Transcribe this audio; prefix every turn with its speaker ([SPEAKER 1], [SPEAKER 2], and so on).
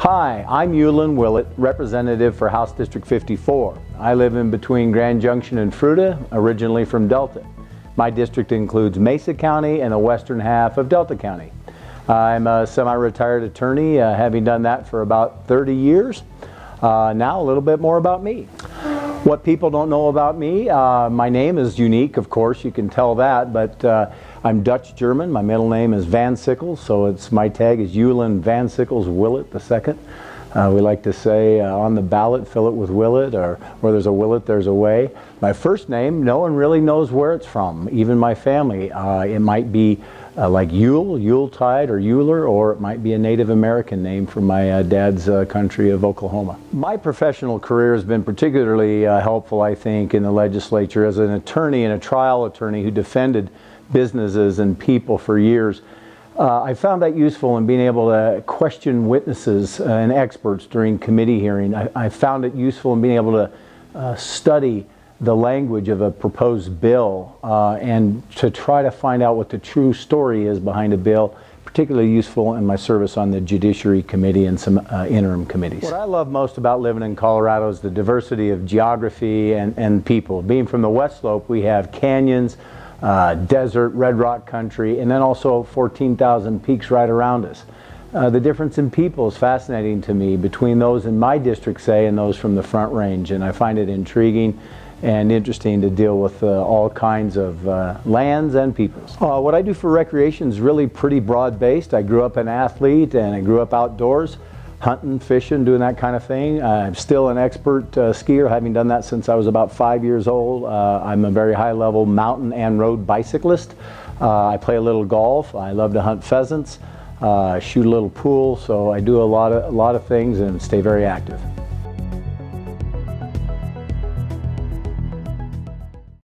[SPEAKER 1] Hi, I'm Yeulin Willett, representative for House District 54. I live in between Grand Junction and Fruita, originally from Delta. My district includes Mesa County and the western half of Delta County. I'm a semi-retired attorney, uh, having done that for about 30 years. Uh, now a little bit more about me. What people don't know about me, uh, my name is unique, of course, you can tell that, but uh, I'm Dutch German. My middle name is Van Sickles, so it's my tag is Yeulin Van Sickles Willett II. Uh, we like to say uh, on the ballot, fill it with Willett, or where there's a Willett, there's a way. My first name, no one really knows where it's from, even my family. Uh, it might be uh, like Yule, Yuletide, or Euler, or it might be a Native American name from my uh, dad's uh, country of Oklahoma. My professional career has been particularly uh, helpful, I think, in the legislature as an attorney and a trial attorney who defended businesses and people for years. Uh, I found that useful in being able to question witnesses and experts during committee hearing. I, I found it useful in being able to uh, study the language of a proposed bill uh, and to try to find out what the true story is behind a bill, particularly useful in my service on the Judiciary Committee and some uh, interim committees. What I love most about living in Colorado is the diversity of geography and, and people. Being from the West Slope, we have canyons, uh, desert, red rock country, and then also 14,000 peaks right around us. Uh, the difference in people is fascinating to me between those in my district, say, and those from the Front Range, and I find it intriguing and interesting to deal with uh, all kinds of uh, lands and peoples. Uh, what I do for recreation is really pretty broad-based. I grew up an athlete and I grew up outdoors, hunting, fishing, doing that kind of thing. I'm still an expert uh, skier, having done that since I was about five years old. Uh, I'm a very high-level mountain and road bicyclist. Uh, I play a little golf. I love to hunt pheasants, shoot a little pool, so I do a lot of, a lot of things and stay very active.